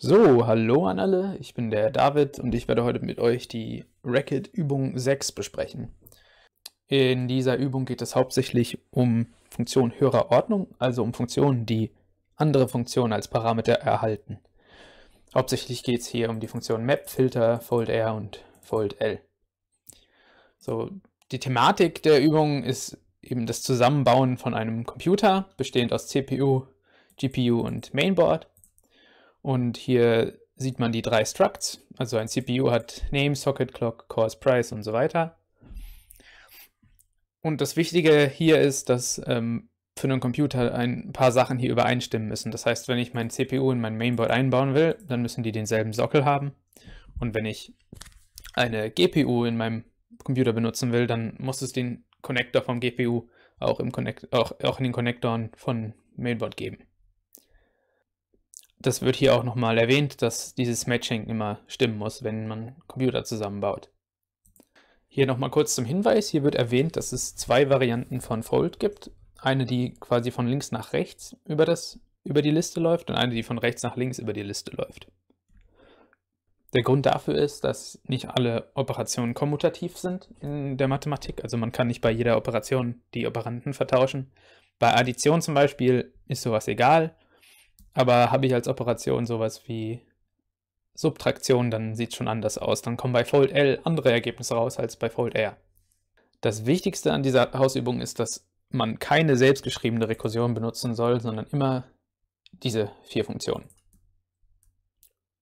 So, hallo an alle, ich bin der David und ich werde heute mit euch die Racket Übung 6 besprechen. In dieser Übung geht es hauptsächlich um Funktionen höherer Ordnung, also um Funktionen, die andere Funktionen als Parameter erhalten. Hauptsächlich geht es hier um die Funktionen Map, Filter, FoldR und FoldL. So, die Thematik der Übung ist eben das Zusammenbauen von einem Computer, bestehend aus CPU, GPU und Mainboard. Und hier sieht man die drei Structs. Also ein CPU hat Name, Socket, Clock, Course, Price und so weiter. Und das Wichtige hier ist, dass ähm, für einen Computer ein paar Sachen hier übereinstimmen müssen. Das heißt, wenn ich mein CPU in mein Mainboard einbauen will, dann müssen die denselben Sockel haben. Und wenn ich eine GPU in meinem Computer benutzen will, dann muss es den Connector vom GPU auch, im Connect auch, auch in den Konnektoren von Mainboard geben das wird hier auch nochmal erwähnt, dass dieses Matching immer stimmen muss, wenn man Computer zusammenbaut. Hier nochmal kurz zum Hinweis, hier wird erwähnt, dass es zwei Varianten von Fold gibt. Eine, die quasi von links nach rechts über, das, über die Liste läuft und eine, die von rechts nach links über die Liste läuft. Der Grund dafür ist, dass nicht alle Operationen kommutativ sind in der Mathematik. Also man kann nicht bei jeder Operation die Operanten vertauschen. Bei Addition zum Beispiel ist sowas egal. Aber habe ich als Operation sowas wie Subtraktion, dann sieht es schon anders aus. Dann kommen bei Fold L andere Ergebnisse raus als bei Fold R. Das Wichtigste an dieser Hausübung ist, dass man keine selbstgeschriebene Rekursion benutzen soll, sondern immer diese vier Funktionen.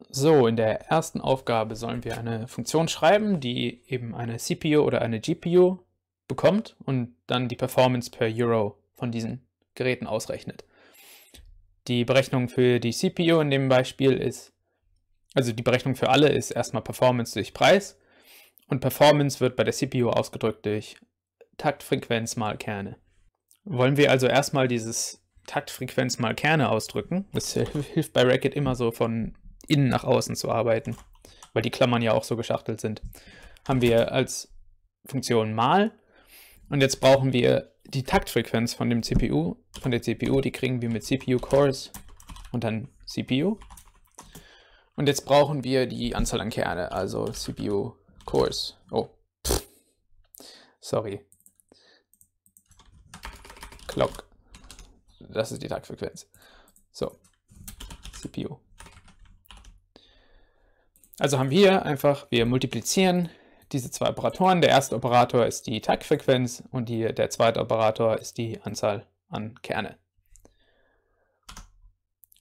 So, in der ersten Aufgabe sollen wir eine Funktion schreiben, die eben eine CPU oder eine GPU bekommt und dann die Performance per Euro von diesen Geräten ausrechnet. Die Berechnung für die CPU in dem Beispiel ist, also die Berechnung für alle ist erstmal Performance durch Preis und Performance wird bei der CPU ausgedrückt durch Taktfrequenz mal Kerne. Wollen wir also erstmal dieses Taktfrequenz mal Kerne ausdrücken? Das hilft bei Racket immer so von innen nach außen zu arbeiten, weil die Klammern ja auch so geschachtelt sind. Haben wir als Funktion mal und jetzt brauchen wir die Taktfrequenz von dem CPU, von der CPU, die kriegen wir mit CPU Cores und dann CPU. Und jetzt brauchen wir die Anzahl an Kerne, also CPU Cores. Oh, Pff. sorry. Clock. Das ist die Taktfrequenz. So, CPU. Also haben wir einfach, wir multiplizieren diese zwei Operatoren. Der erste Operator ist die Taktfrequenz und die, der zweite Operator ist die Anzahl an Kerne.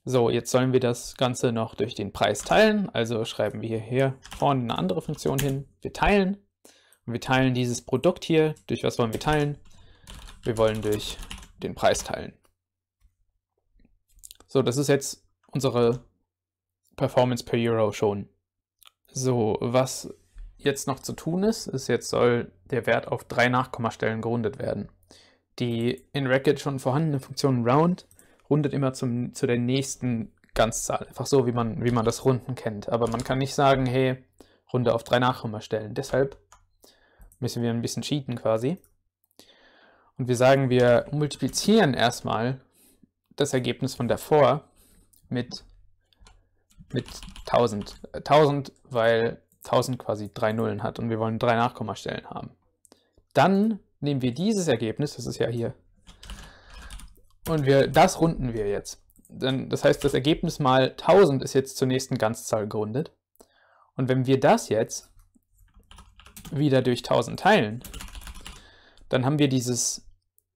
So, jetzt sollen wir das Ganze noch durch den Preis teilen. Also schreiben wir hier vorne eine andere Funktion hin. Wir teilen. Und wir teilen dieses Produkt hier. Durch was wollen wir teilen? Wir wollen durch den Preis teilen. So, das ist jetzt unsere Performance per Euro schon. So, was jetzt noch zu tun ist, ist jetzt soll der Wert auf drei Nachkommastellen gerundet werden. Die in Racket schon vorhandene Funktion Round rundet immer zum, zu der nächsten Ganzzahl. Einfach so, wie man, wie man das Runden kennt. Aber man kann nicht sagen, hey, runde auf drei Nachkommastellen. Deshalb müssen wir ein bisschen cheaten quasi. Und wir sagen, wir multiplizieren erstmal das Ergebnis von davor mit, mit 1000. 1000, weil 1000 quasi drei Nullen hat und wir wollen drei Nachkommastellen haben. Dann nehmen wir dieses Ergebnis, das ist ja hier, und wir, das runden wir jetzt. Dann, das heißt, das Ergebnis mal 1000 ist jetzt zur nächsten Ganzzahl gerundet. Und wenn wir das jetzt wieder durch 1000 teilen, dann haben wir dieses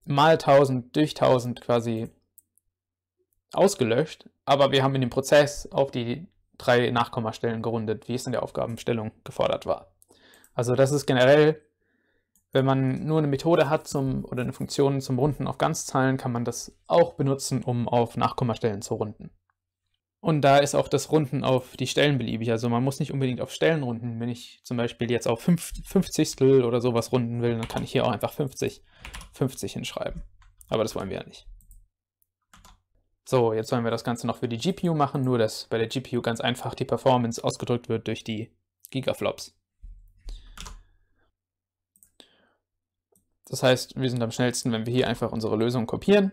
mal 1000 durch 1000 quasi ausgelöscht, aber wir haben in dem Prozess auf die drei Nachkommastellen gerundet, wie es in der Aufgabenstellung gefordert war. Also das ist generell, wenn man nur eine Methode hat zum, oder eine Funktion zum Runden auf Ganzzahlen, kann man das auch benutzen, um auf Nachkommastellen zu runden. Und da ist auch das Runden auf die Stellen beliebig. Also man muss nicht unbedingt auf Stellen runden. Wenn ich zum Beispiel jetzt auf 50 oder sowas runden will, dann kann ich hier auch einfach 50, 50 hinschreiben. Aber das wollen wir ja nicht. So, jetzt wollen wir das Ganze noch für die GPU machen, nur dass bei der GPU ganz einfach die Performance ausgedrückt wird durch die Gigaflops. Das heißt, wir sind am schnellsten, wenn wir hier einfach unsere Lösung kopieren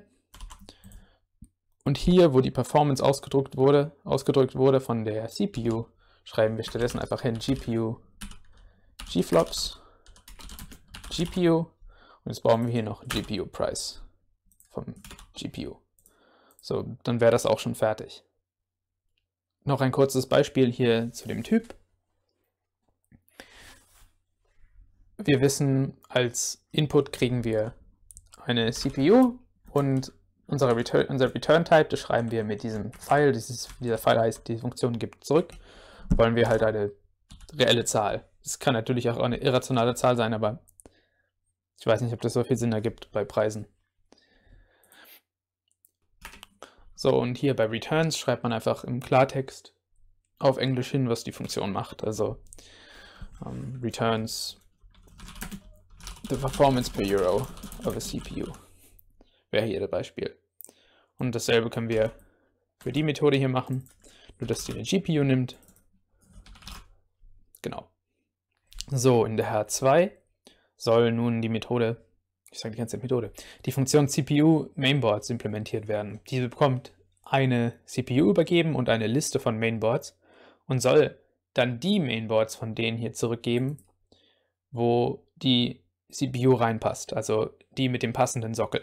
Und hier, wo die Performance ausgedrückt wurde, ausgedrückt wurde von der CPU, schreiben wir stattdessen einfach hin GPU GFlops GPU und jetzt brauchen wir hier noch GPU Price vom GPU. So, dann wäre das auch schon fertig. Noch ein kurzes Beispiel hier zu dem Typ. Wir wissen, als Input kriegen wir eine CPU und unsere Return, unser Return-Type, das schreiben wir mit diesem File, dieses, dieser File heißt, die Funktion gibt zurück, wollen wir halt eine reelle Zahl. Das kann natürlich auch eine irrationale Zahl sein, aber ich weiß nicht, ob das so viel Sinn ergibt bei Preisen. So, und hier bei Returns schreibt man einfach im Klartext auf Englisch hin, was die Funktion macht. Also um, ähm, returns the performance per euro of a CPU. Wäre hier das Beispiel. Und dasselbe können wir für die Methode hier machen, nur dass die eine GPU nimmt. Genau. So, in der H2 soll nun die Methode, ich sage die ganze Methode, die Funktion CPU Mainboards implementiert werden. Diese bekommt eine CPU übergeben und eine Liste von Mainboards und soll dann die Mainboards von denen hier zurückgeben, wo die CPU reinpasst, also die mit dem passenden Sockel.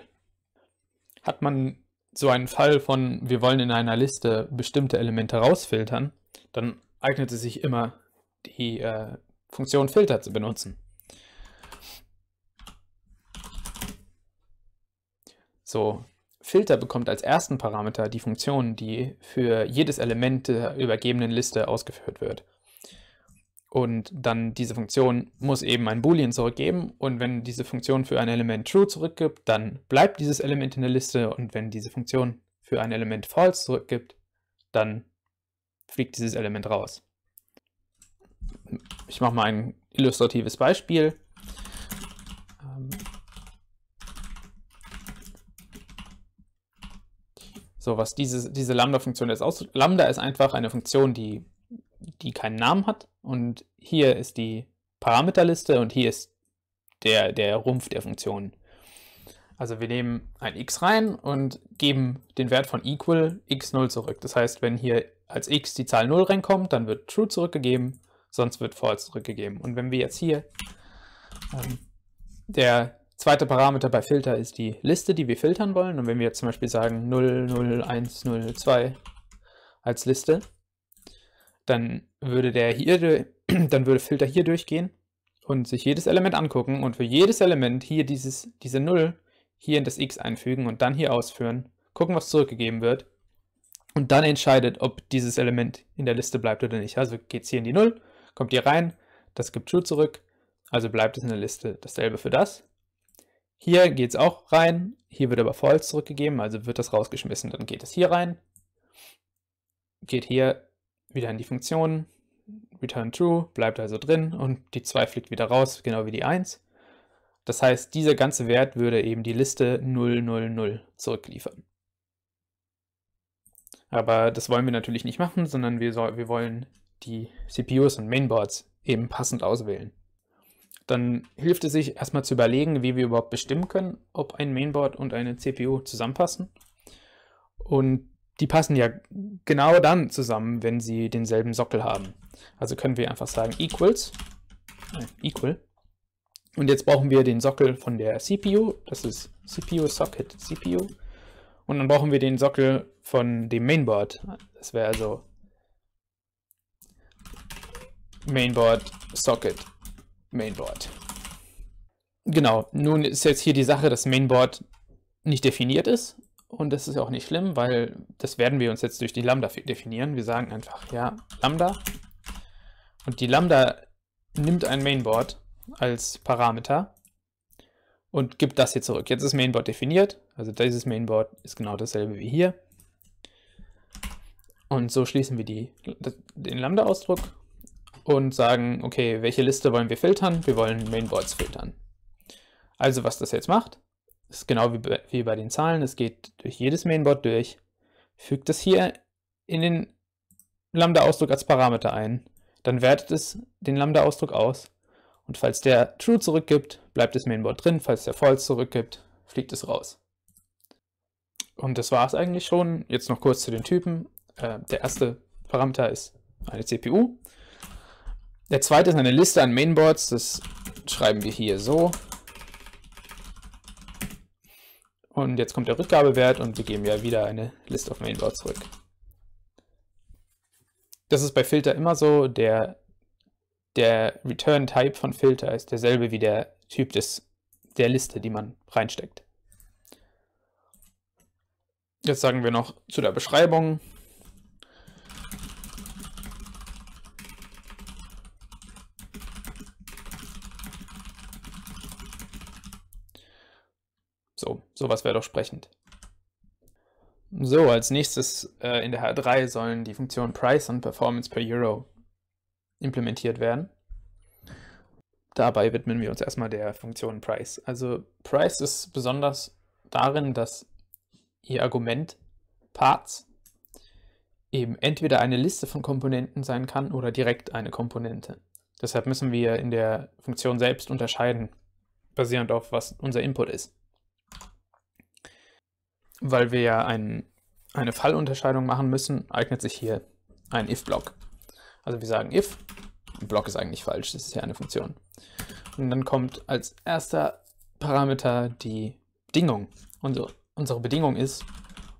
Hat man so einen Fall von, wir wollen in einer Liste bestimmte Elemente rausfiltern, dann eignet es sich immer, die äh, Funktion Filter zu benutzen. So, Filter bekommt als ersten Parameter die Funktion, die für jedes Element der übergebenen Liste ausgeführt wird. Und dann diese Funktion muss eben ein Boolean zurückgeben und wenn diese Funktion für ein Element true zurückgibt, dann bleibt dieses Element in der Liste und wenn diese Funktion für ein Element false zurückgibt, dann fliegt dieses Element raus. Ich mache mal ein illustratives Beispiel. So, was diese, diese Lambda-Funktion ist. Aus Lambda ist einfach eine Funktion, die die keinen Namen hat. Und hier ist die Parameterliste und hier ist der, der Rumpf der Funktion. Also wir nehmen ein x rein und geben den Wert von equal x0 zurück. Das heißt, wenn hier als x die Zahl 0 reinkommt, dann wird true zurückgegeben, sonst wird false zurückgegeben. Und wenn wir jetzt hier, ähm, der zweite Parameter bei Filter ist die Liste, die wir filtern wollen. Und wenn wir jetzt zum Beispiel sagen 0, 0, 1, 0, 2 als Liste, dann würde der hier, dann würde Filter hier durchgehen und sich jedes Element angucken und für jedes Element hier dieses, diese 0 hier in das x einfügen und dann hier ausführen, gucken, was zurückgegeben wird und dann entscheidet, ob dieses Element in der Liste bleibt oder nicht. Also geht es hier in die 0, kommt hier rein, das gibt True zurück, also bleibt es in der Liste. Dasselbe für das. Hier geht es auch rein, hier wird aber False zurückgegeben, also wird das rausgeschmissen. Dann geht es hier rein, geht hier wieder in die Funktion, return true, bleibt also drin und die 2 fliegt wieder raus, genau wie die 1. Das heißt, dieser ganze Wert würde eben die Liste 000 zurückliefern. Aber das wollen wir natürlich nicht machen, sondern wir, soll, wir wollen die CPUs und Mainboards eben passend auswählen. Dann hilft es sich erstmal zu überlegen, wie wir überhaupt bestimmen können, ob ein Mainboard und eine CPU zusammenpassen. Und die passen ja genau dann zusammen, wenn sie denselben Sockel haben. Also können wir einfach sagen equals, äh, equal. Und jetzt brauchen wir den Sockel von der CPU, das ist CPU Socket CPU. Und dann brauchen wir den Sockel von dem Mainboard. Das wäre also Mainboard Socket Mainboard. Genau, nun ist jetzt hier die Sache, dass Mainboard nicht definiert ist. Und das ist auch nicht schlimm, weil das werden wir uns jetzt durch die Lambda definieren. Wir sagen einfach, ja, Lambda. Und die Lambda nimmt ein Mainboard als Parameter und gibt das hier zurück. Jetzt ist Mainboard definiert, also dieses Mainboard ist genau dasselbe wie hier. Und so schließen wir die, den Lambda-Ausdruck und sagen, okay, welche Liste wollen wir filtern? Wir wollen Mainboards filtern. Also was das jetzt macht, ist genau wie bei, wie bei den Zahlen. Es geht durch jedes Mainboard durch, fügt es hier in den Lambda-Ausdruck als Parameter ein, dann wertet es den Lambda-Ausdruck aus und falls der True zurückgibt, bleibt das Mainboard drin, falls der False zurückgibt, fliegt es raus. Und das war es eigentlich schon. Jetzt noch kurz zu den Typen. Äh, der erste Parameter ist eine CPU. Der zweite ist eine Liste an Mainboards. Das schreiben wir hier so. Und jetzt kommt der Rückgabewert und wir geben ja wieder eine List of Mainboards zurück. Das ist bei Filter immer so. Der, der Return-Type von Filter ist derselbe wie der Typ des, der Liste, die man reinsteckt. Jetzt sagen wir noch zu der Beschreibung. So, sowas wäre doch sprechend. So, als nächstes äh, in der H3 sollen die Funktionen Price und Performance per Euro implementiert werden. Dabei widmen wir uns erstmal der Funktion Price. Also Price ist besonders darin, dass ihr Argument Parts eben entweder eine Liste von Komponenten sein kann oder direkt eine Komponente. Deshalb müssen wir in der Funktion selbst unterscheiden, basierend auf was unser Input ist. Weil wir ja ein, eine Fallunterscheidung machen müssen, eignet sich hier ein if-Block. Also wir sagen if, ein Block ist eigentlich falsch, das ist ja eine Funktion. Und dann kommt als erster Parameter die Bedingung. Unsere unsere Bedingung ist,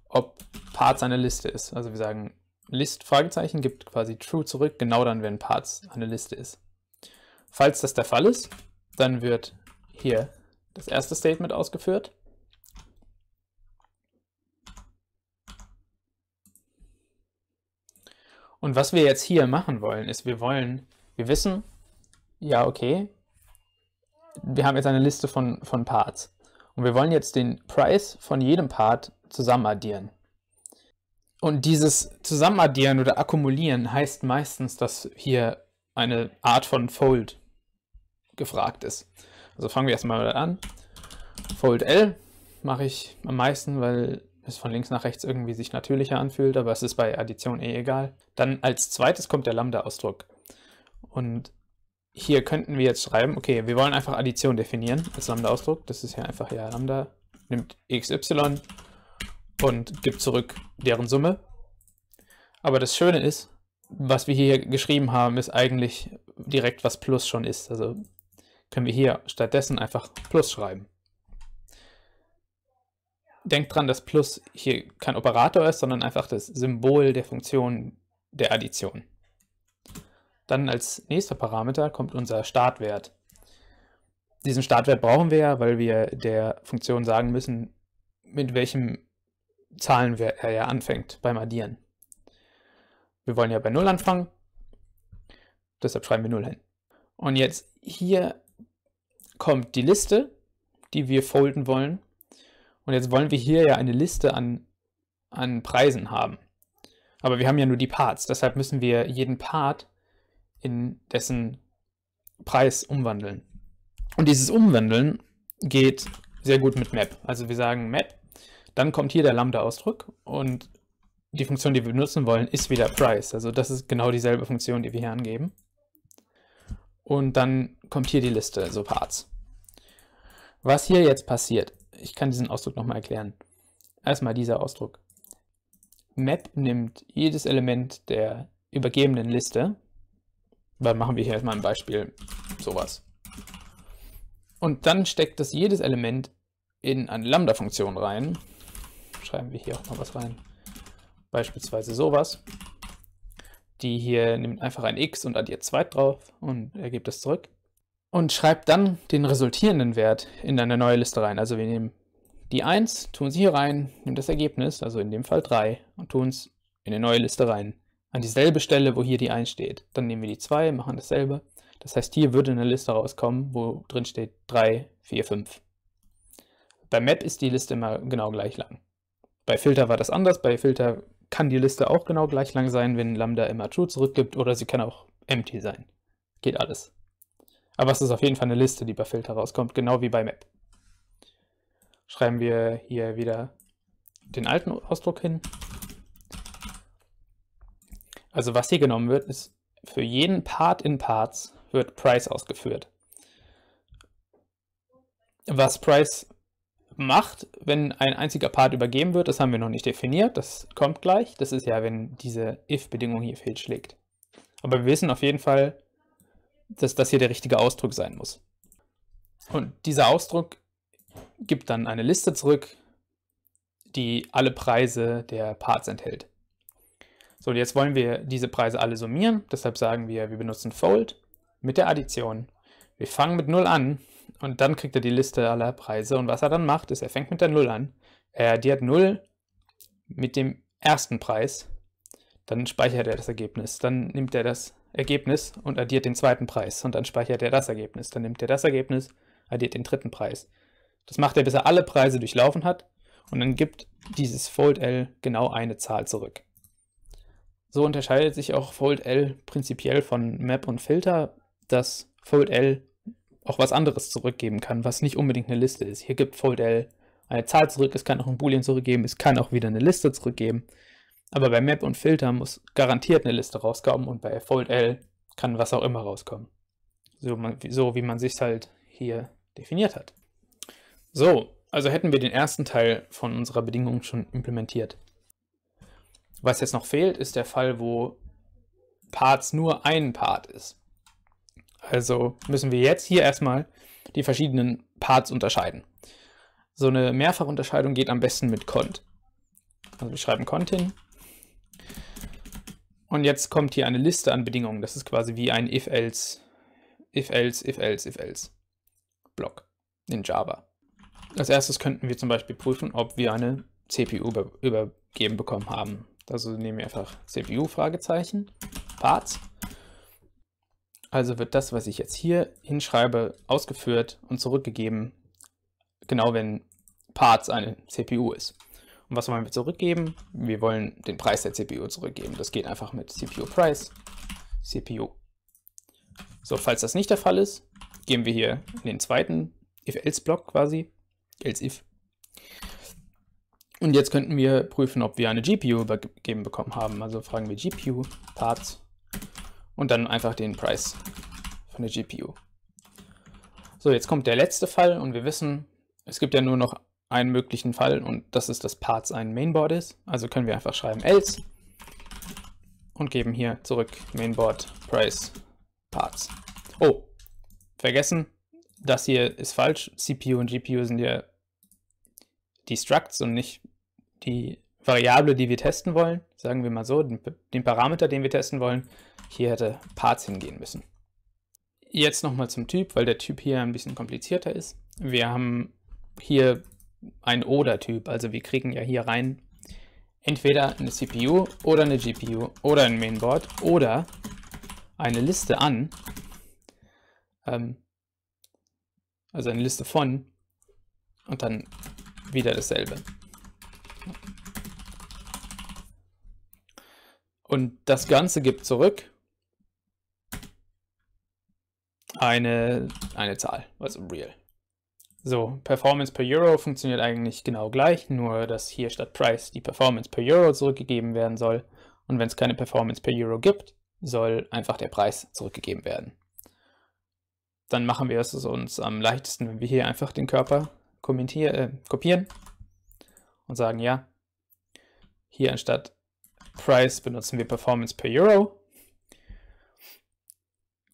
ob Parts eine Liste ist. Also wir sagen List Fragezeichen gibt quasi True zurück, genau dann, wenn Parts eine Liste ist. Falls das der Fall ist, dann wird hier das erste Statement ausgeführt. Und was wir jetzt hier machen wollen, ist, wir wollen, wir wissen, ja, okay, wir haben jetzt eine Liste von, von Parts. Und wir wollen jetzt den Price von jedem Part zusammenaddieren. Und dieses Zusammenaddieren oder Akkumulieren heißt meistens, dass hier eine Art von Fold gefragt ist. Also fangen wir erstmal an. Fold L mache ich am meisten, weil es von links nach rechts irgendwie sich natürlicher anfühlt, aber es ist bei Addition eh egal. Dann als zweites kommt der Lambda-Ausdruck. Und hier könnten wir jetzt schreiben, okay, wir wollen einfach Addition definieren als Lambda-Ausdruck. Das ist ja einfach ja Lambda, nimmt xy und gibt zurück deren Summe. Aber das Schöne ist, was wir hier geschrieben haben, ist eigentlich direkt, was Plus schon ist. Also können wir hier stattdessen einfach Plus schreiben. Denkt dran, dass Plus hier kein Operator ist, sondern einfach das Symbol der Funktion der Addition. Dann als nächster Parameter kommt unser Startwert. Diesen Startwert brauchen wir ja, weil wir der Funktion sagen müssen, mit welchem Zahlenwert er ja anfängt beim Addieren. Wir wollen ja bei 0 anfangen, deshalb schreiben wir 0 hin. Und jetzt hier kommt die Liste, die wir folden wollen. Und jetzt wollen wir hier ja eine Liste an, an Preisen haben. Aber wir haben ja nur die Parts, deshalb müssen wir jeden Part in dessen Preis umwandeln. Und dieses Umwandeln geht sehr gut mit Map. Also wir sagen Map, dann kommt hier der Lambda-Ausdruck und die Funktion, die wir benutzen wollen, ist wieder Price. Also das ist genau dieselbe Funktion, die wir hier angeben. Und dann kommt hier die Liste, also Parts. Was hier jetzt passiert, ich kann diesen Ausdruck nochmal erklären. Erstmal dieser Ausdruck. Map nimmt jedes Element der übergebenen Liste dann machen wir hier erstmal ein Beispiel, sowas. Und dann steckt das jedes Element in eine Lambda-Funktion rein. Schreiben wir hier auch mal was rein. Beispielsweise sowas. Die hier nimmt einfach ein x und addiert 2 drauf und ergibt es zurück. Und schreibt dann den resultierenden Wert in eine neue Liste rein. Also wir nehmen die 1, tun sie hier rein, nehmen das Ergebnis, also in dem Fall 3, und tun es in eine neue Liste rein an dieselbe Stelle, wo hier die 1 steht. Dann nehmen wir die 2, machen dasselbe. Das heißt, hier würde eine Liste rauskommen, wo drin steht 3, 4, 5. Bei Map ist die Liste immer genau gleich lang. Bei Filter war das anders. Bei Filter kann die Liste auch genau gleich lang sein, wenn Lambda immer True zurückgibt oder sie kann auch empty sein. Geht alles. Aber es ist auf jeden Fall eine Liste, die bei Filter rauskommt, genau wie bei Map. Schreiben wir hier wieder den alten Ausdruck hin. Also was hier genommen wird, ist für jeden Part in Parts wird Price ausgeführt. Was Price macht, wenn ein einziger Part übergeben wird, das haben wir noch nicht definiert, das kommt gleich. Das ist ja, wenn diese if-Bedingung hier fehlschlägt. Aber wir wissen auf jeden Fall, dass das hier der richtige Ausdruck sein muss. Und dieser Ausdruck gibt dann eine Liste zurück, die alle Preise der Parts enthält. So, und jetzt wollen wir diese Preise alle summieren. Deshalb sagen wir, wir benutzen Fold mit der Addition. Wir fangen mit 0 an und dann kriegt er die Liste aller Preise. Und was er dann macht, ist, er fängt mit der 0 an. Er addiert 0 mit dem ersten Preis. Dann speichert er das Ergebnis. Dann nimmt er das Ergebnis und addiert den zweiten Preis. Und dann speichert er das Ergebnis. Dann nimmt er das Ergebnis, addiert den dritten Preis. Das macht er, bis er alle Preise durchlaufen hat. Und dann gibt dieses Fold-L genau eine Zahl zurück. So unterscheidet sich auch Fold-L prinzipiell von Map und Filter, dass Fold-L auch was anderes zurückgeben kann, was nicht unbedingt eine Liste ist. Hier gibt Fold-L eine Zahl zurück, es kann auch ein Boolean zurückgeben, es kann auch wieder eine Liste zurückgeben. Aber bei Map und Filter muss garantiert eine Liste rauskommen und bei Fold-L kann was auch immer rauskommen. So, man, so wie man sich halt hier definiert hat. So, also hätten wir den ersten Teil von unserer Bedingung schon implementiert. Was jetzt noch fehlt, ist der Fall, wo Parts nur ein Part ist. Also müssen wir jetzt hier erstmal die verschiedenen Parts unterscheiden. So eine Mehrfachunterscheidung geht am besten mit cont. Also wir schreiben cont hin. Und jetzt kommt hier eine Liste an Bedingungen. Das ist quasi wie ein if-else, if-else, if-else, if-else Block in Java. Als erstes könnten wir zum Beispiel prüfen, ob wir eine CPU über, übergeben bekommen haben. Also nehmen wir einfach CPU, Fragezeichen, Parts. Also wird das, was ich jetzt hier hinschreibe, ausgeführt und zurückgegeben, genau wenn Parts eine CPU ist. Und was wollen wir zurückgeben? Wir wollen den Preis der CPU zurückgeben. Das geht einfach mit CPU Price, CPU. So, falls das nicht der Fall ist, gehen wir hier in den zweiten if-else-Block quasi, else if. Und jetzt könnten wir prüfen, ob wir eine GPU übergeben bekommen haben. Also fragen wir GPU Parts und dann einfach den Preis von der GPU. So, jetzt kommt der letzte Fall und wir wissen, es gibt ja nur noch einen möglichen Fall und das ist, dass Parts ein Mainboard ist. Also können wir einfach schreiben else und geben hier zurück Mainboard Price Parts. Oh, vergessen, das hier ist falsch. CPU und GPU sind ja die Structs und nicht die Variable, die wir testen wollen. Sagen wir mal so, den, den Parameter, den wir testen wollen. Hier hätte Parts hingehen müssen. Jetzt nochmal zum Typ, weil der Typ hier ein bisschen komplizierter ist. Wir haben hier einen Oder-Typ, also wir kriegen ja hier rein entweder eine CPU oder eine GPU oder ein Mainboard oder eine Liste an, ähm, also eine Liste von und dann wieder dasselbe. Und das Ganze gibt zurück eine, eine Zahl, also real. So, Performance per Euro funktioniert eigentlich genau gleich, nur dass hier statt Price die Performance per Euro zurückgegeben werden soll. Und wenn es keine Performance per Euro gibt, soll einfach der Preis zurückgegeben werden. Dann machen wir es uns am leichtesten, wenn wir hier einfach den Körper äh, kopieren und sagen, ja, hier anstatt Price benutzen wir Performance per Euro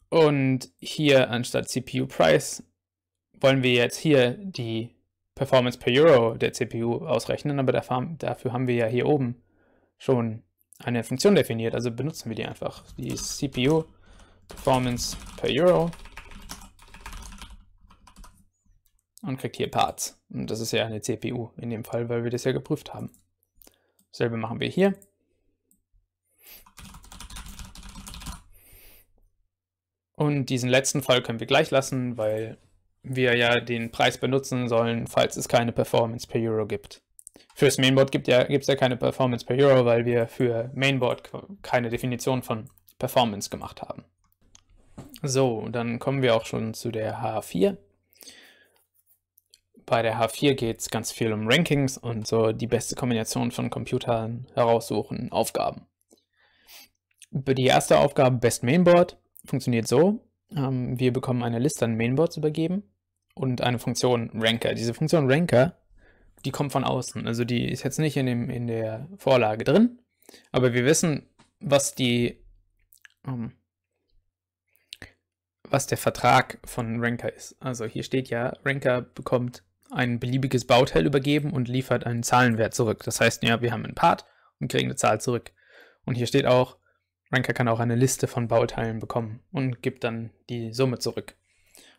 und hier anstatt CPU Price wollen wir jetzt hier die Performance per Euro der CPU ausrechnen, aber dafür haben wir ja hier oben schon eine Funktion definiert, also benutzen wir die einfach. Die CPU Performance per Euro und kriegt hier Parts. Und das ist ja eine CPU in dem Fall, weil wir das ja geprüft haben. Dasselbe machen wir hier. Und diesen letzten Fall können wir gleich lassen, weil wir ja den Preis benutzen sollen, falls es keine Performance per Euro gibt. Fürs Mainboard gibt es ja, ja keine Performance per Euro, weil wir für Mainboard keine Definition von Performance gemacht haben. So, dann kommen wir auch schon zu der H4. Bei der H4 geht es ganz viel um Rankings und so die beste Kombination von Computern heraussuchen, Aufgaben. Die erste Aufgabe, Best Mainboard, funktioniert so. Ähm, wir bekommen eine Liste an Mainboards übergeben und eine Funktion Ranker. Diese Funktion Ranker die kommt von außen. Also die ist jetzt nicht in, dem, in der Vorlage drin, aber wir wissen, was die, ähm, was der Vertrag von Ranker ist. Also hier steht ja, Ranker bekommt ein beliebiges Bauteil übergeben und liefert einen Zahlenwert zurück. Das heißt, ja, wir haben einen Part und kriegen eine Zahl zurück. Und hier steht auch, Ranker kann auch eine Liste von Bauteilen bekommen und gibt dann die Summe zurück.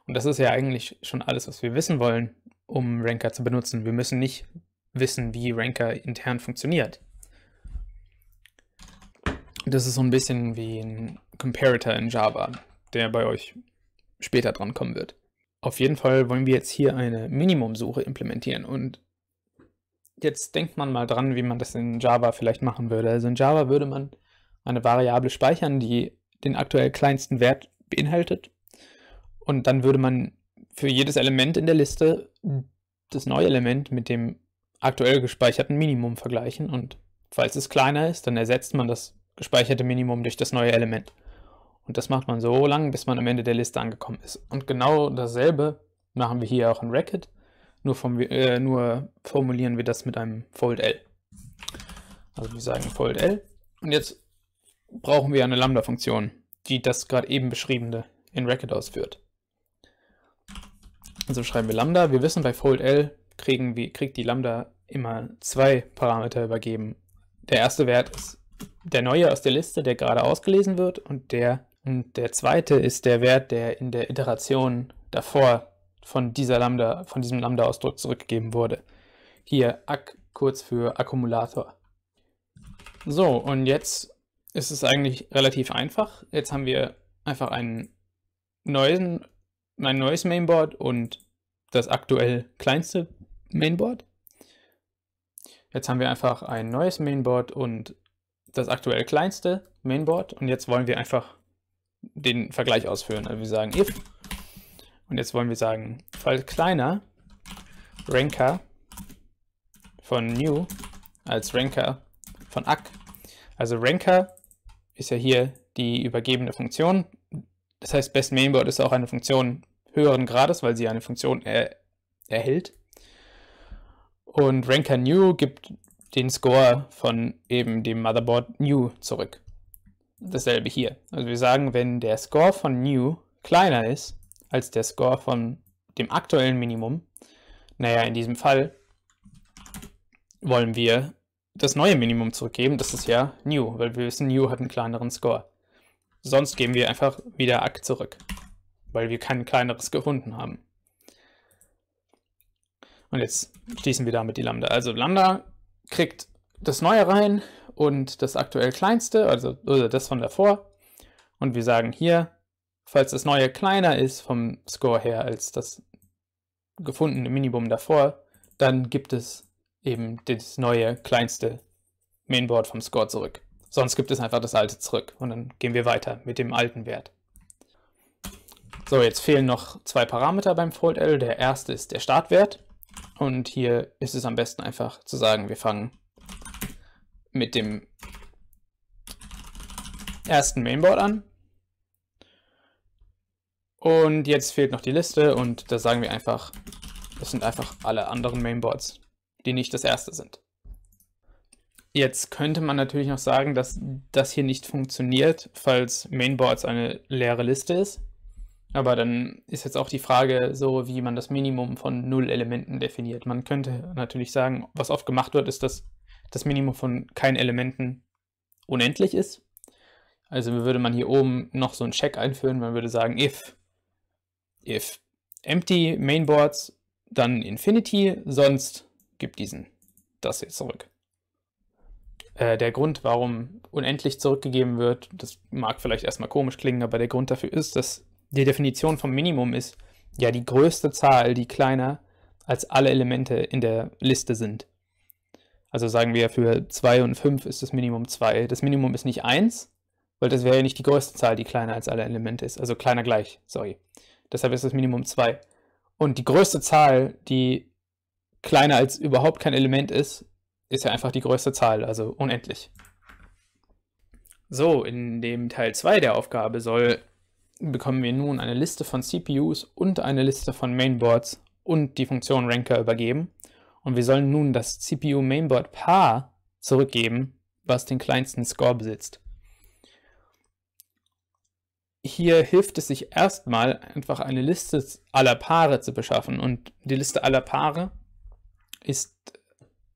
Und das ist ja eigentlich schon alles, was wir wissen wollen, um Ranker zu benutzen. Wir müssen nicht wissen, wie Ranker intern funktioniert. Das ist so ein bisschen wie ein Comparator in Java, der bei euch später dran kommen wird. Auf jeden Fall wollen wir jetzt hier eine Minimumsuche implementieren und jetzt denkt man mal dran, wie man das in Java vielleicht machen würde. Also in Java würde man eine Variable speichern, die den aktuell kleinsten Wert beinhaltet und dann würde man für jedes Element in der Liste das neue Element mit dem aktuell gespeicherten Minimum vergleichen und falls es kleiner ist, dann ersetzt man das gespeicherte Minimum durch das neue Element. Und das macht man so lange, bis man am Ende der Liste angekommen ist. Und genau dasselbe machen wir hier auch in Racket, nur, vom, äh, nur formulieren wir das mit einem Fold L. Also wir sagen Fold L. Und jetzt brauchen wir eine Lambda-Funktion, die das gerade eben beschriebene in Racket ausführt. Also schreiben wir Lambda. Wir wissen, bei Fold L kriegen wir, kriegt die Lambda immer zwei Parameter übergeben. Der erste Wert ist der neue aus der Liste, der gerade ausgelesen wird, und der, und der zweite ist der Wert, der in der Iteration davor von dieser Lambda, von diesem Lambda-Ausdruck zurückgegeben wurde. Hier Akk kurz für Akkumulator. So, und jetzt ist es eigentlich relativ einfach. Jetzt haben wir einfach einen neuen mein neues Mainboard und das aktuell kleinste Mainboard. Jetzt haben wir einfach ein neues Mainboard und das aktuell kleinste Mainboard und jetzt wollen wir einfach den Vergleich ausführen. Also wir sagen if und jetzt wollen wir sagen, falls kleiner, Ranker von new als Ranker von ack. Also Ranker ist ja hier die übergebene Funktion. Das heißt, Best Mainboard ist auch eine Funktion höheren Grades, weil sie eine Funktion er erhält. Und Ranker New gibt den Score von eben dem Motherboard New zurück. Dasselbe hier. Also wir sagen, wenn der Score von New kleiner ist als der Score von dem aktuellen Minimum, naja, in diesem Fall wollen wir das neue Minimum zurückgeben. Das ist ja New, weil wir wissen, New hat einen kleineren Score. Sonst geben wir einfach wieder Ack zurück weil wir kein kleineres gefunden haben. Und jetzt schließen wir damit die Lambda. Also Lambda kriegt das neue rein und das aktuell kleinste, also das von davor. Und wir sagen hier, falls das neue kleiner ist vom Score her als das gefundene Minimum davor, dann gibt es eben das neue kleinste Mainboard vom Score zurück. Sonst gibt es einfach das alte zurück und dann gehen wir weiter mit dem alten Wert. So, jetzt fehlen noch zwei Parameter beim Fold-L. Der erste ist der Startwert. Und hier ist es am besten einfach zu sagen, wir fangen mit dem ersten Mainboard an. Und jetzt fehlt noch die Liste und da sagen wir einfach, das sind einfach alle anderen Mainboards, die nicht das erste sind. Jetzt könnte man natürlich noch sagen, dass das hier nicht funktioniert, falls Mainboards eine leere Liste ist. Aber dann ist jetzt auch die Frage so, wie man das Minimum von null Elementen definiert. Man könnte natürlich sagen, was oft gemacht wird, ist, dass das Minimum von keinen Elementen unendlich ist. Also würde man hier oben noch so einen Check einführen. Man würde sagen, if, if empty mainboards, dann infinity, sonst gibt diesen das jetzt zurück. Äh, der Grund, warum unendlich zurückgegeben wird, das mag vielleicht erstmal komisch klingen, aber der Grund dafür ist, dass die Definition vom Minimum ist ja die größte Zahl, die kleiner als alle Elemente in der Liste sind. Also sagen wir für 2 und 5 ist das Minimum 2. Das Minimum ist nicht 1, weil das wäre ja nicht die größte Zahl, die kleiner als alle Elemente ist. Also kleiner gleich, sorry. Deshalb ist das Minimum 2. Und die größte Zahl, die kleiner als überhaupt kein Element ist, ist ja einfach die größte Zahl, also unendlich. So, in dem Teil 2 der Aufgabe soll bekommen wir nun eine Liste von CPUs und eine Liste von Mainboards und die Funktion Ranker übergeben. Und wir sollen nun das CPU Mainboard Paar zurückgeben, was den kleinsten Score besitzt. Hier hilft es sich erstmal einfach eine Liste aller Paare zu beschaffen. Und die Liste aller Paare ist,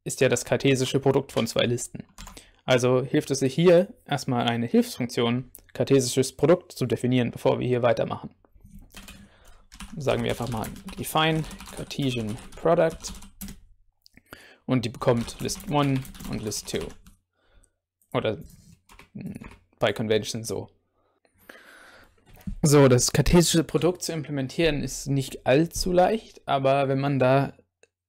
ist ja das kartesische Produkt von zwei Listen. Also hilft es sich hier erstmal eine Hilfsfunktion, kartesisches Produkt zu definieren, bevor wir hier weitermachen. Sagen wir einfach mal define Cartesian Product und die bekommt List 1 und List 2. Oder hm, bei Convention so. So, das kartesische Produkt zu implementieren ist nicht allzu leicht, aber wenn man da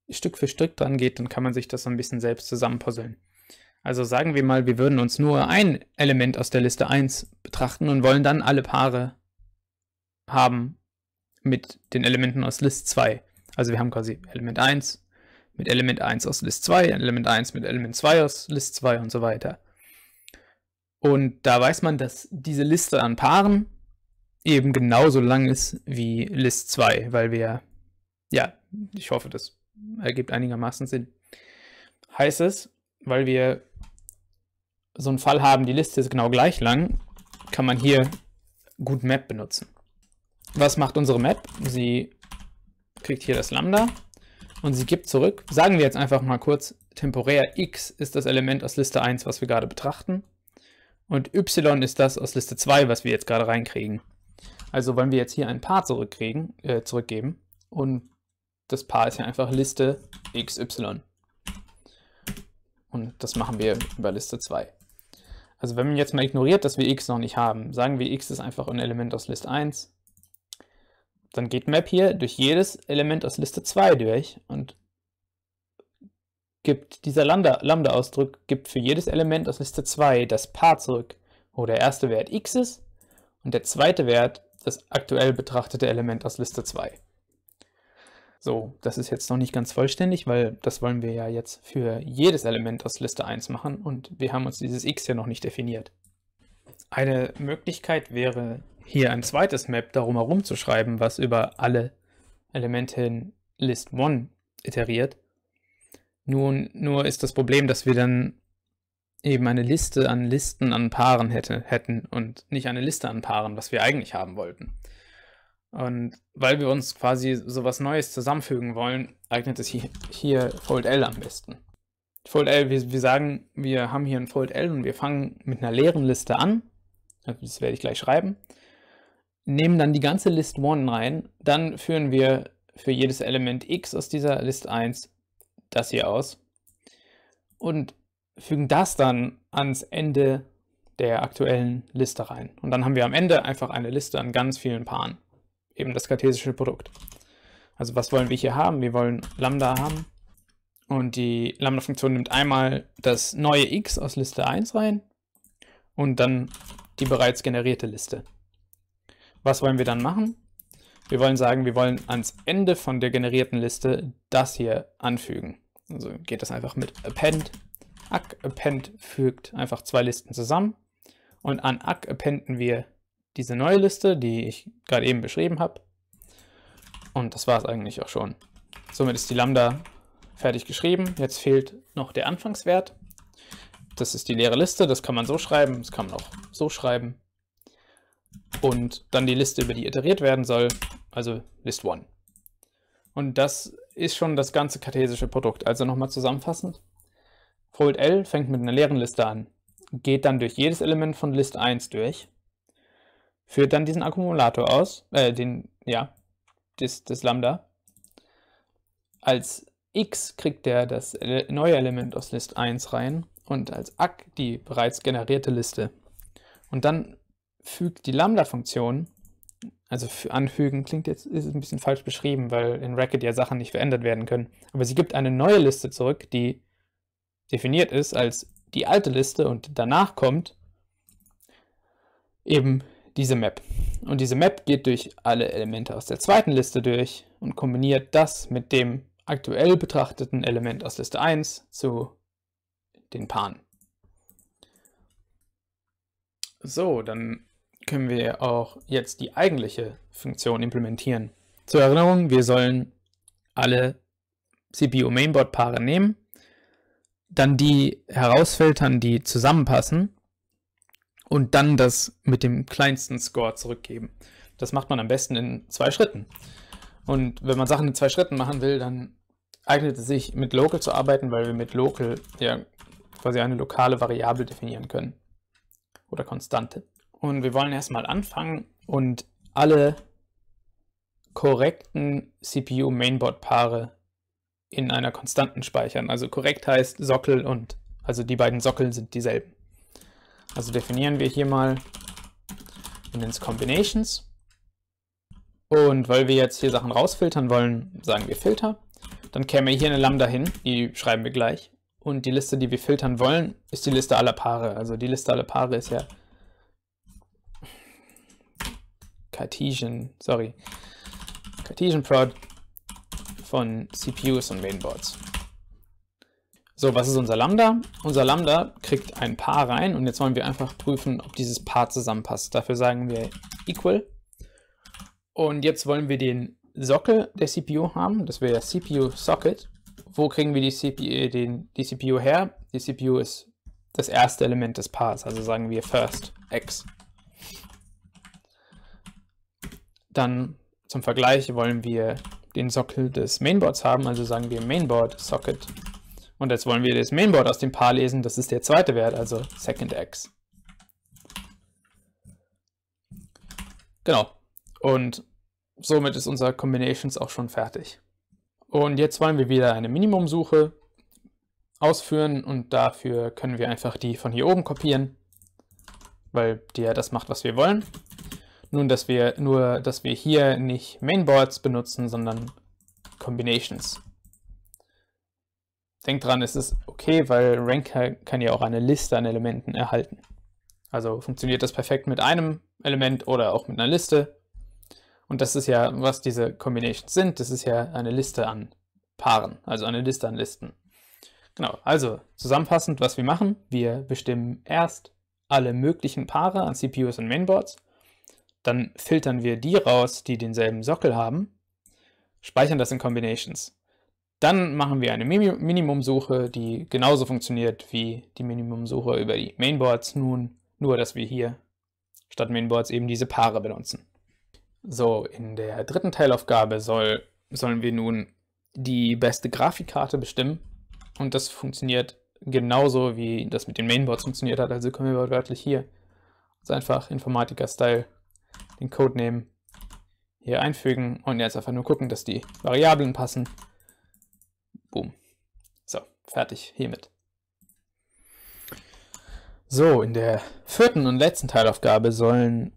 Stück für Stück dran geht, dann kann man sich das so ein bisschen selbst zusammenpuzzeln. Also sagen wir mal, wir würden uns nur ein Element aus der Liste 1 betrachten und wollen dann alle Paare haben mit den Elementen aus List 2. Also wir haben quasi Element 1 mit Element 1 aus List 2, Element 1 mit Element 2 aus List 2 und so weiter. Und da weiß man, dass diese Liste an Paaren eben genauso lang ist wie List 2, weil wir, ja, ich hoffe, das ergibt einigermaßen Sinn. Heißt es, weil wir so einen Fall haben, die Liste ist genau gleich lang, kann man hier gut Map benutzen. Was macht unsere Map? Sie kriegt hier das Lambda und sie gibt zurück, sagen wir jetzt einfach mal kurz, temporär x ist das Element aus Liste 1, was wir gerade betrachten und y ist das aus Liste 2, was wir jetzt gerade reinkriegen. Also wollen wir jetzt hier ein Paar zurückkriegen, äh, zurückgeben und das Paar ist ja einfach Liste xy. Und das machen wir über Liste 2. Also wenn man jetzt mal ignoriert, dass wir x noch nicht haben, sagen wir x ist einfach ein Element aus Liste 1, dann geht Map hier durch jedes Element aus Liste 2 durch und gibt dieser Lambda-Ausdruck gibt für jedes Element aus Liste 2 das Paar zurück, wo der erste Wert x ist und der zweite Wert das aktuell betrachtete Element aus Liste 2. So, das ist jetzt noch nicht ganz vollständig, weil das wollen wir ja jetzt für jedes Element aus Liste 1 machen und wir haben uns dieses x ja noch nicht definiert. Eine Möglichkeit wäre, hier ein zweites Map darum herum zu schreiben, was über alle Elemente in List 1 iteriert. Nun, nur ist das Problem, dass wir dann eben eine Liste an Listen an Paaren hätte, hätten und nicht eine Liste an Paaren, was wir eigentlich haben wollten. Und weil wir uns quasi sowas Neues zusammenfügen wollen, eignet es hier, hier Fold L am besten. Fold L, wir, wir sagen, wir haben hier ein Fold L und wir fangen mit einer leeren Liste an. Das werde ich gleich schreiben. Nehmen dann die ganze List 1 rein. Dann führen wir für jedes Element x aus dieser List 1 das hier aus. Und fügen das dann ans Ende der aktuellen Liste rein. Und dann haben wir am Ende einfach eine Liste an ganz vielen Paaren. Eben das kartesische Produkt. Also was wollen wir hier haben? Wir wollen Lambda haben. Und die Lambda-Funktion nimmt einmal das neue x aus Liste 1 rein und dann die bereits generierte Liste. Was wollen wir dann machen? Wir wollen sagen, wir wollen ans Ende von der generierten Liste das hier anfügen. Also geht das einfach mit append Ack-Append fügt einfach zwei Listen zusammen und an Ack appenden wir diese neue Liste, die ich gerade eben beschrieben habe. Und das war es eigentlich auch schon. Somit ist die Lambda fertig geschrieben. Jetzt fehlt noch der Anfangswert. Das ist die leere Liste, das kann man so schreiben, das kann man auch so schreiben. Und dann die Liste, über die iteriert werden soll, also List 1. Und das ist schon das ganze kartesische Produkt. Also nochmal zusammenfassend. Fold L fängt mit einer leeren Liste an, geht dann durch jedes Element von List 1 durch, führt dann diesen Akkumulator aus, äh, den, ja, des, des Lambda. Als x kriegt der das neue Element aus List 1 rein und als ACK die bereits generierte Liste. Und dann fügt die Lambda-Funktion, also anfügen klingt jetzt, ist ein bisschen falsch beschrieben, weil in Racket ja Sachen nicht verändert werden können, aber sie gibt eine neue Liste zurück, die definiert ist als die alte Liste und danach kommt eben diese Map. Und diese Map geht durch alle Elemente aus der zweiten Liste durch und kombiniert das mit dem aktuell betrachteten Element aus Liste 1 zu den Paaren. So, dann können wir auch jetzt die eigentliche Funktion implementieren. Zur Erinnerung, wir sollen alle CPU-Mainboard-Paare nehmen, dann die herausfiltern, die zusammenpassen und dann das mit dem kleinsten Score zurückgeben. Das macht man am besten in zwei Schritten. Und wenn man Sachen in zwei Schritten machen will, dann eignet es sich, mit Local zu arbeiten, weil wir mit Local ja quasi eine lokale Variable definieren können. Oder Konstante. Und wir wollen erstmal anfangen und alle korrekten CPU-Mainboard-Paare in einer Konstanten speichern. Also korrekt heißt Sockel und, also die beiden Sockel sind dieselben. Also definieren wir hier mal, nennen es Combinations. Und weil wir jetzt hier Sachen rausfiltern wollen, sagen wir Filter. Dann käme hier eine Lambda hin, die schreiben wir gleich. Und die Liste, die wir filtern wollen, ist die Liste aller Paare. Also die Liste aller Paare ist ja Cartesian, sorry, Cartesian Prod von CPUs und Mainboards. So, was ist unser Lambda? Unser Lambda kriegt ein Paar rein und jetzt wollen wir einfach prüfen, ob dieses Paar zusammenpasst. Dafür sagen wir equal. Und jetzt wollen wir den Sockel der CPU haben. Das wäre CPU Socket. Wo kriegen wir die CPU, den, die CPU her? Die CPU ist das erste Element des Paars, also sagen wir first x. Dann zum Vergleich wollen wir den Sockel des Mainboards haben, also sagen wir Mainboard Socket. Und jetzt wollen wir das Mainboard aus dem Paar lesen, das ist der zweite Wert, also second x. Genau. Und somit ist unser Combinations auch schon fertig. Und jetzt wollen wir wieder eine Minimumsuche ausführen und dafür können wir einfach die von hier oben kopieren, weil die ja das macht, was wir wollen. Nun, dass wir nur, dass wir hier nicht Mainboards benutzen, sondern Combinations. Denkt dran, es ist okay, weil Ranker kann ja auch eine Liste an Elementen erhalten. Also funktioniert das perfekt mit einem Element oder auch mit einer Liste. Und das ist ja, was diese Combinations sind. Das ist ja eine Liste an Paaren, also eine Liste an Listen. Genau, also zusammenfassend, was wir machen. Wir bestimmen erst alle möglichen Paare an CPUs und Mainboards. Dann filtern wir die raus, die denselben Sockel haben, speichern das in Combinations. Dann machen wir eine Minimumsuche, die genauso funktioniert wie die Minimumsuche über die Mainboards, nun nur, dass wir hier statt Mainboards eben diese Paare benutzen. So, in der dritten Teilaufgabe soll, sollen wir nun die beste Grafikkarte bestimmen. Und das funktioniert genauso, wie das mit den Mainboards funktioniert hat. Also können wir wörtlich hier uns einfach Informatiker-Style den Code nehmen, hier einfügen und jetzt einfach nur gucken, dass die Variablen passen. Boom. So, fertig hiermit. So, in der vierten und letzten Teilaufgabe sollen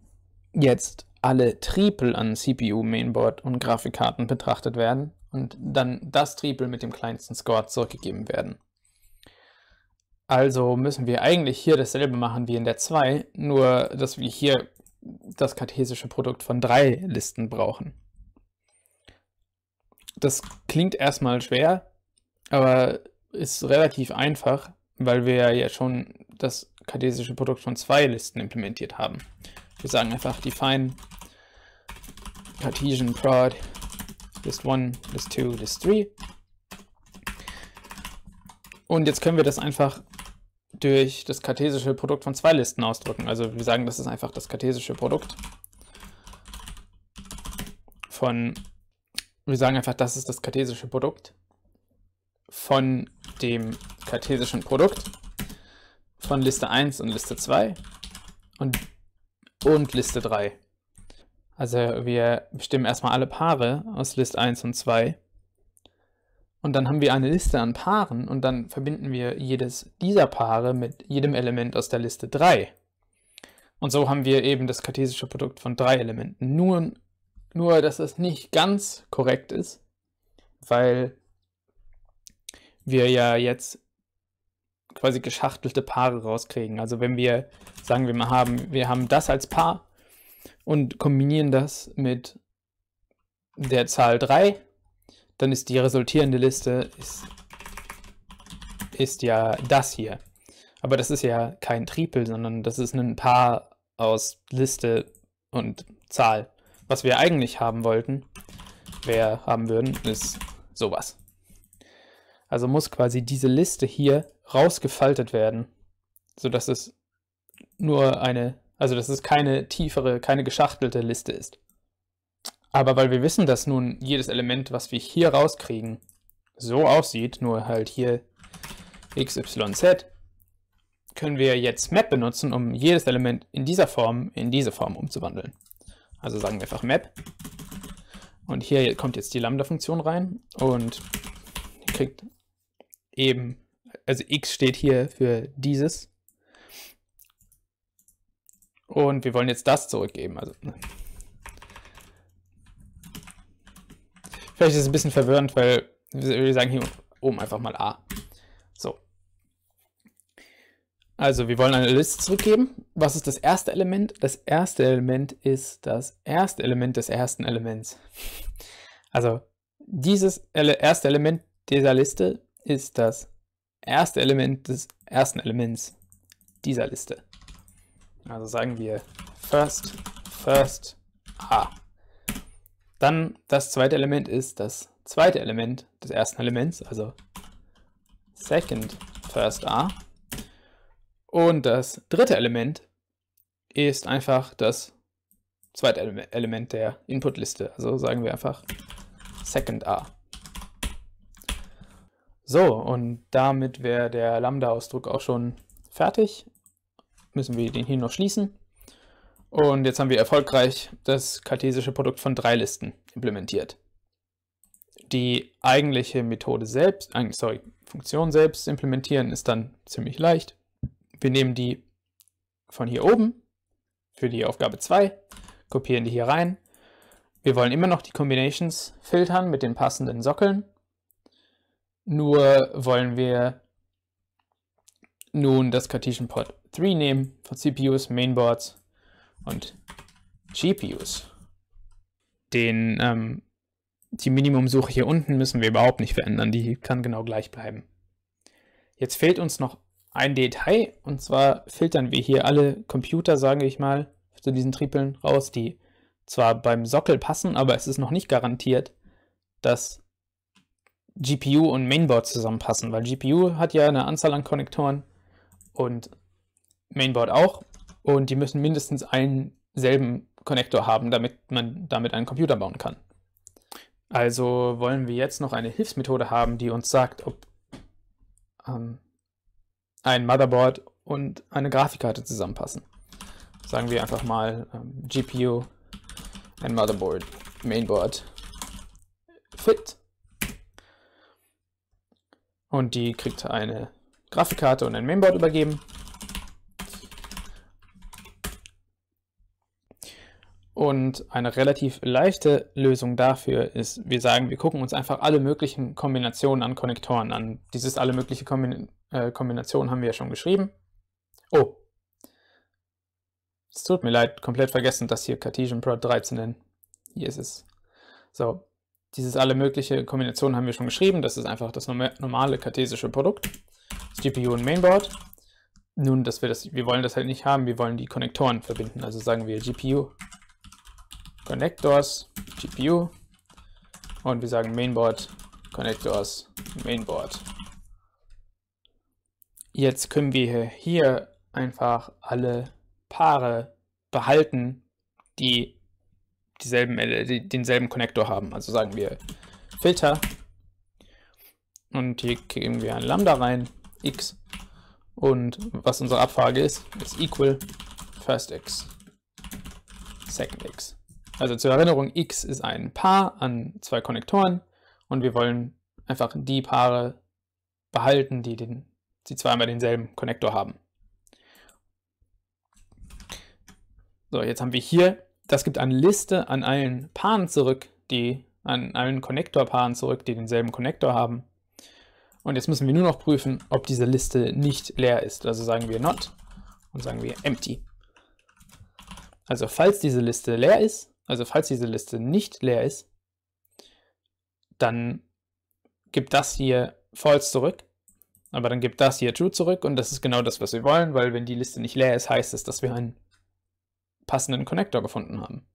jetzt alle Tripel an CPU, Mainboard und Grafikkarten betrachtet werden und dann das Tripel mit dem kleinsten Score zurückgegeben werden. Also müssen wir eigentlich hier dasselbe machen wie in der 2, nur dass wir hier das kartesische Produkt von drei Listen brauchen. Das klingt erstmal schwer, aber ist relativ einfach, weil wir ja schon das kartesische Produkt von zwei Listen implementiert haben. Wir sagen einfach define Cartesian prod list 1, list 2, list 3. Und jetzt können wir das einfach durch das kartesische Produkt von zwei Listen ausdrücken. Also wir sagen, das ist einfach das kartesische Produkt von, wir sagen einfach, das ist das kartesische Produkt von dem kartesischen Produkt von Liste 1 und Liste 2 und, und Liste 3. Also wir bestimmen erstmal alle Paare aus List 1 und 2. Und dann haben wir eine Liste an Paaren und dann verbinden wir jedes dieser Paare mit jedem Element aus der Liste 3. Und so haben wir eben das kartesische Produkt von drei Elementen. Nur, nur dass es nicht ganz korrekt ist, weil wir ja jetzt quasi geschachtelte Paare rauskriegen. Also wenn wir sagen, wir haben, wir haben das als Paar und kombinieren das mit der Zahl 3, dann ist die resultierende Liste ist, ist ja das hier. Aber das ist ja kein Tripel, sondern das ist ein Paar aus Liste und Zahl. Was wir eigentlich haben wollten, wer haben würden, ist sowas. Also muss quasi diese Liste hier rausgefaltet werden, sodass es nur eine, also dass es keine tiefere, keine geschachtelte Liste ist. Aber weil wir wissen, dass nun jedes Element, was wir hier rauskriegen, so aussieht, nur halt hier xyz, können wir jetzt map benutzen, um jedes Element in dieser Form in diese Form umzuwandeln. Also sagen wir einfach map. Und hier kommt jetzt die Lambda-Funktion rein und kriegt eben, also x steht hier für dieses. Und wir wollen jetzt das zurückgeben. Also Vielleicht ist es ein bisschen verwirrend, weil wir sagen hier oben einfach mal A. So. Also wir wollen eine Liste zurückgeben. Was ist das erste Element? Das erste Element ist das erste Element des ersten Elements. Also dieses erste Element dieser Liste ist das erste Element des ersten Elements dieser Liste. Also sagen wir first, first, A. Dann das zweite Element ist das zweite Element des ersten Elements, also second first a. Und das dritte Element ist einfach das zweite Element der Inputliste. Also sagen wir einfach second a. So, und damit wäre der Lambda-Ausdruck auch schon fertig. Müssen wir den hier noch schließen. Und jetzt haben wir erfolgreich das kartesische Produkt von drei Listen implementiert. Die eigentliche Methode selbst, sorry, Funktion selbst implementieren ist dann ziemlich leicht. Wir nehmen die von hier oben für die Aufgabe 2, kopieren die hier rein. Wir wollen immer noch die Combinations filtern mit den passenden Sockeln. Nur wollen wir nun das Cartesian Pod 3 nehmen von CPUs, Mainboards und GPUs. Den, ähm, die Minimumsuche hier unten müssen wir überhaupt nicht verändern, die kann genau gleich bleiben. Jetzt fehlt uns noch ein Detail und zwar filtern wir hier alle Computer, sage ich mal, zu diesen Tripeln raus, die zwar beim Sockel passen, aber es ist noch nicht garantiert, dass GPU und Mainboard zusammenpassen, weil GPU hat ja eine Anzahl an Konnektoren und Mainboard auch und die müssen mindestens einen selben Konnektor haben, damit man damit einen Computer bauen kann. Also wollen wir jetzt noch eine Hilfsmethode haben, die uns sagt, ob ähm, ein Motherboard und eine Grafikkarte zusammenpassen. Sagen wir einfach mal ähm, GPU, ein Motherboard, Mainboard, fit. Und die kriegt eine Grafikkarte und ein Mainboard übergeben. Und eine relativ leichte Lösung dafür ist, wir sagen, wir gucken uns einfach alle möglichen Kombinationen an Konnektoren an. Dieses alle möglichen Kombin äh, Kombinationen haben wir ja schon geschrieben. Oh, es tut mir leid, komplett vergessen, das hier Cartesian Prod 3 zu nennen. Hier ist es. So, dieses alle mögliche Kombinationen haben wir schon geschrieben. Das ist einfach das normale kartesische Produkt. Das GPU und Mainboard. Nun, dass wir das, wir wollen das halt nicht haben, wir wollen die Konnektoren verbinden. Also sagen wir GPU Connectors, GPU und wir sagen Mainboard, Connectors, Mainboard. Jetzt können wir hier einfach alle Paare behalten, die dieselben, denselben Konnektor haben. Also sagen wir Filter und hier kriegen wir ein Lambda rein, x und was unsere Abfrage ist, ist equal first x, second x. Also zur Erinnerung, x ist ein Paar an zwei Konnektoren und wir wollen einfach die Paare behalten, die, den, die zweimal denselben Konnektor haben. So, jetzt haben wir hier, das gibt eine Liste an allen Paaren zurück, die an allen Konnektorpaaren zurück, die denselben Konnektor haben. Und jetzt müssen wir nur noch prüfen, ob diese Liste nicht leer ist. Also sagen wir not und sagen wir empty. Also falls diese Liste leer ist, also falls diese Liste nicht leer ist, dann gibt das hier false zurück. Aber dann gibt das hier true zurück und das ist genau das, was wir wollen, weil wenn die Liste nicht leer ist, heißt es, dass wir einen passenden Connector gefunden haben.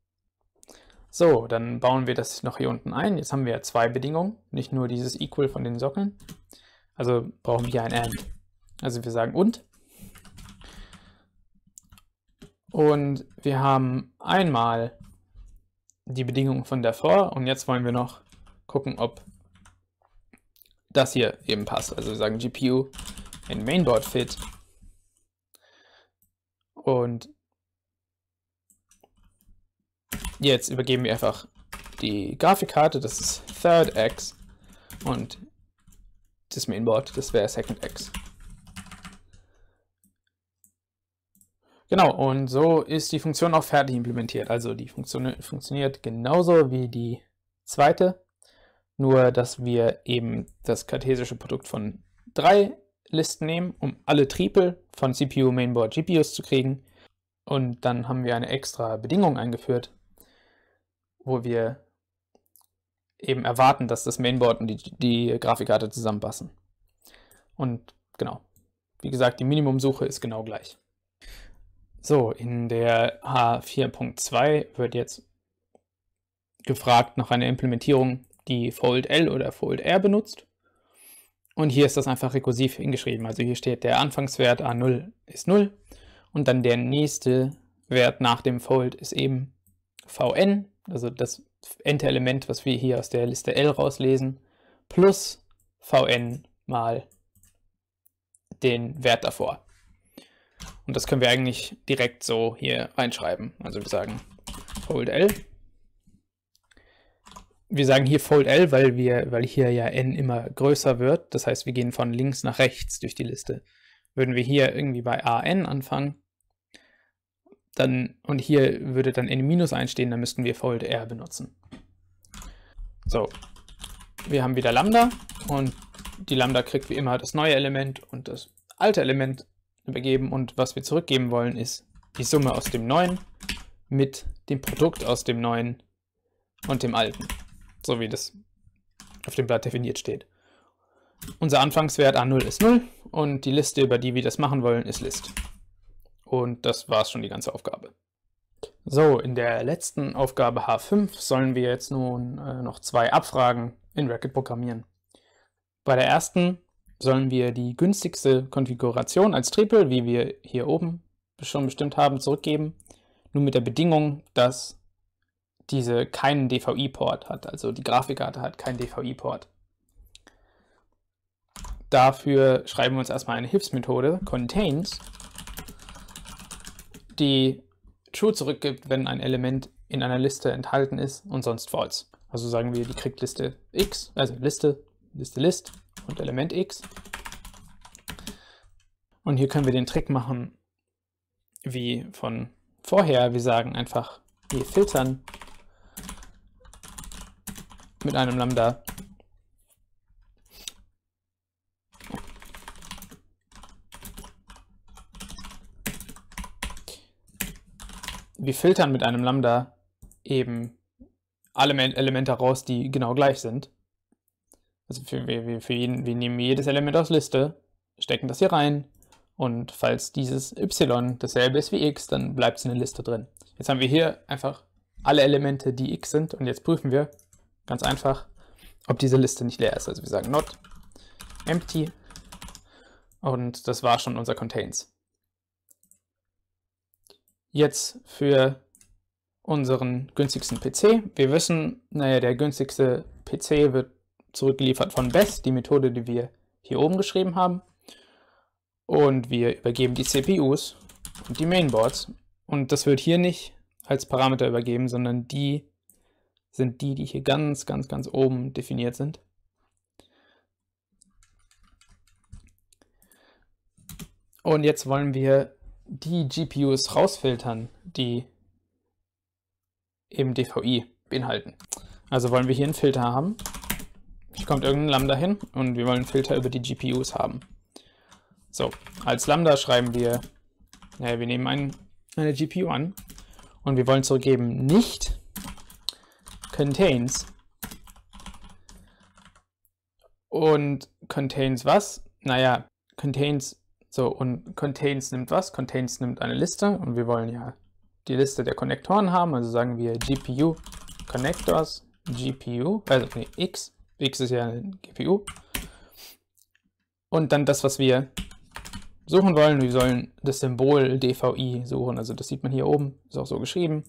So, dann bauen wir das noch hier unten ein. Jetzt haben wir zwei Bedingungen, nicht nur dieses Equal von den Sockeln. Also brauchen wir hier ein AND. Also wir sagen und. Und wir haben einmal die Bedingung von davor und jetzt wollen wir noch gucken, ob das hier eben passt. Also wir sagen GPU in Mainboard Fit und jetzt übergeben wir einfach die Grafikkarte, das ist Third X und das Mainboard, das wäre Second X. Genau, und so ist die Funktion auch fertig implementiert. Also die Funktion funktioniert genauso wie die zweite, nur dass wir eben das kartesische Produkt von drei Listen nehmen, um alle Triple von CPU, Mainboard, GPUs zu kriegen. Und dann haben wir eine extra Bedingung eingeführt, wo wir eben erwarten, dass das Mainboard und die, die Grafikkarte zusammenpassen. Und genau, wie gesagt, die Minimumsuche ist genau gleich. So, in der H4.2 wird jetzt gefragt nach einer Implementierung, die Fold L oder Fold R benutzt. Und hier ist das einfach rekursiv hingeschrieben. Also hier steht der Anfangswert A0 ist 0 und dann der nächste Wert nach dem Fold ist eben Vn, also das Ente-Element, was wir hier aus der Liste L rauslesen, plus Vn mal den Wert davor. Und das können wir eigentlich direkt so hier reinschreiben. Also wir sagen Fold L. Wir sagen hier Fold L, weil, wir, weil hier ja n immer größer wird. Das heißt, wir gehen von links nach rechts durch die Liste. Würden wir hier irgendwie bei an anfangen, dann, und hier würde dann n minus einstehen, dann müssten wir Fold R benutzen. So, wir haben wieder Lambda und die Lambda kriegt wie immer das neue Element und das alte Element übergeben und was wir zurückgeben wollen ist die Summe aus dem neuen mit dem Produkt aus dem neuen und dem alten, so wie das auf dem Blatt definiert steht. Unser Anfangswert A0 ist 0 und die Liste, über die wir das machen wollen, ist List. Und das war es schon die ganze Aufgabe. So, in der letzten Aufgabe H5 sollen wir jetzt nun äh, noch zwei Abfragen in Racket programmieren. Bei der ersten sollen wir die günstigste Konfiguration als Triple, wie wir hier oben schon bestimmt haben, zurückgeben. Nur mit der Bedingung, dass diese keinen DVI-Port hat, also die Grafikkarte hat keinen DVI-Port. Dafür schreiben wir uns erstmal eine Hilfsmethode, contains, die true zurückgibt, wenn ein Element in einer Liste enthalten ist und sonst false. Also sagen wir, die kriegt Liste x, also Liste, Liste List und Element x. Und hier können wir den Trick machen, wie von vorher. Wir sagen einfach, wir filtern mit einem Lambda wir filtern mit einem Lambda eben alle Elemente raus, die genau gleich sind. Also für, wir, für jeden, wir nehmen jedes Element aus Liste, stecken das hier rein und falls dieses y dasselbe ist wie x, dann bleibt es in der Liste drin. Jetzt haben wir hier einfach alle Elemente, die x sind und jetzt prüfen wir ganz einfach, ob diese Liste nicht leer ist. Also wir sagen not empty und das war schon unser contains. Jetzt für unseren günstigsten PC. Wir wissen, naja, der günstigste PC wird zurückgeliefert von Best, die Methode, die wir hier oben geschrieben haben. Und wir übergeben die CPUs und die Mainboards. Und das wird hier nicht als Parameter übergeben, sondern die sind die, die hier ganz, ganz, ganz oben definiert sind. Und jetzt wollen wir die GPUs rausfiltern, die eben DVI beinhalten. Also wollen wir hier einen Filter haben. Hier kommt irgendein Lambda hin und wir wollen einen Filter über die GPUs haben. So, als Lambda schreiben wir, naja, wir nehmen ein, eine GPU an und wir wollen zurückgeben nicht contains und contains was? Naja, contains, so und contains nimmt was? Contains nimmt eine Liste und wir wollen ja die Liste der Konnektoren haben, also sagen wir GPU Connectors GPU, also nee, X, X ist ja eine GPU. Und dann das, was wir suchen wollen. Wir sollen das Symbol DVI suchen. Also das sieht man hier oben, ist auch so geschrieben.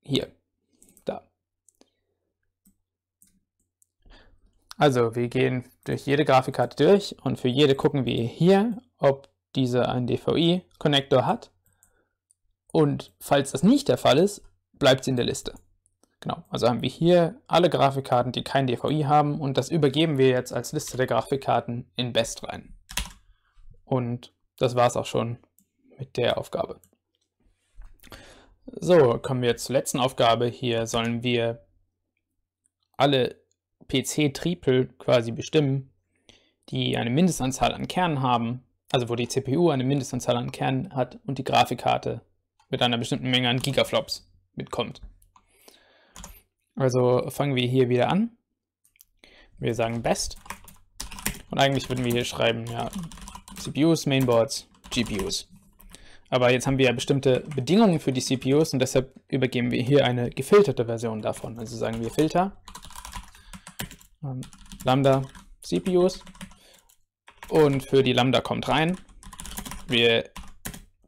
Hier, da. Also wir gehen durch jede Grafikkarte durch und für jede gucken wir hier, ob diese einen DVI-Connector hat. Und falls das nicht der Fall ist, bleibt sie in der Liste. Genau, also haben wir hier alle Grafikkarten, die kein DVI haben und das übergeben wir jetzt als Liste der Grafikkarten in Best rein. Und das war es auch schon mit der Aufgabe. So, kommen wir zur letzten Aufgabe. Hier sollen wir alle PC-Tripel quasi bestimmen, die eine Mindestanzahl an Kernen haben, also wo die CPU eine Mindestanzahl an Kernen hat und die Grafikkarte mit einer bestimmten Menge an Gigaflops mitkommt. Also fangen wir hier wieder an. Wir sagen best. Und eigentlich würden wir hier schreiben, ja, CPUs, Mainboards, GPUs. Aber jetzt haben wir ja bestimmte Bedingungen für die CPUs und deshalb übergeben wir hier eine gefilterte Version davon. Also sagen wir Filter, ähm, Lambda CPUs und für die Lambda kommt rein. Wir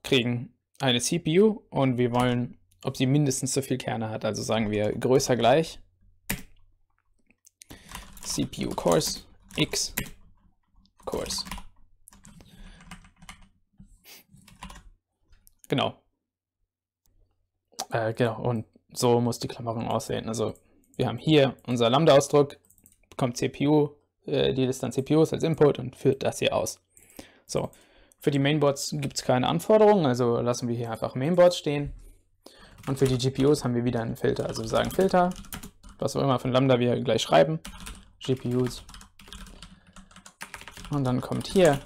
kriegen eine CPU und wir wollen ob sie mindestens so viel Kerne hat. Also sagen wir größer gleich CPU Cores X Cores. Genau. Äh, genau, und so muss die Klammerung aussehen. Also wir haben hier unser Lambda-Ausdruck, bekommt CPU, äh, die Liste an CPUs als Input und führt das hier aus. So, für die Mainboards gibt es keine Anforderungen, also lassen wir hier einfach Mainboards stehen. Und für die GPUs haben wir wieder einen Filter. Also wir sagen Filter, was auch immer von Lambda wir gleich schreiben, GPUs. Und dann kommt hier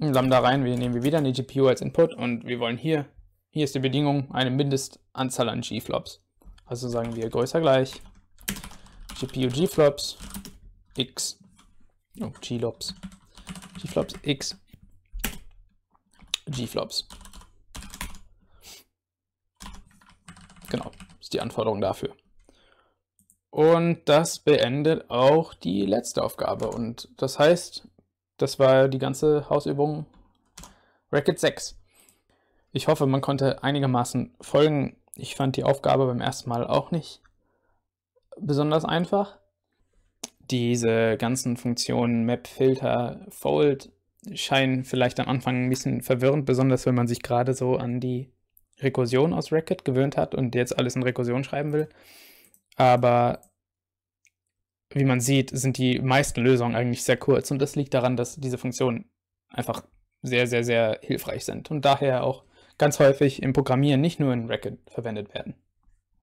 ein Lambda rein, wir nehmen wieder eine GPU als Input und wir wollen hier, hier ist die Bedingung, eine Mindestanzahl an G-Flops. Also sagen wir größer gleich GPU G-Flops x, oh, G-Flops, G-Flops x G-Flops. Genau, ist die Anforderung dafür. Und das beendet auch die letzte Aufgabe. Und das heißt, das war die ganze Hausübung Racket 6. Ich hoffe, man konnte einigermaßen folgen. Ich fand die Aufgabe beim ersten Mal auch nicht besonders einfach. Diese ganzen Funktionen Map, Filter, Fold scheinen vielleicht am Anfang ein bisschen verwirrend, besonders wenn man sich gerade so an die Rekursion aus Racket gewöhnt hat und jetzt alles in Rekursion schreiben will. Aber wie man sieht, sind die meisten Lösungen eigentlich sehr kurz und das liegt daran, dass diese Funktionen einfach sehr, sehr, sehr hilfreich sind und daher auch ganz häufig im Programmieren, nicht nur in Racket, verwendet werden.